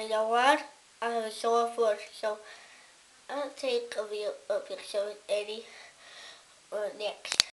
you know what? I have a sore foot, so I'll take a, real, a picture with Eddie uh, next.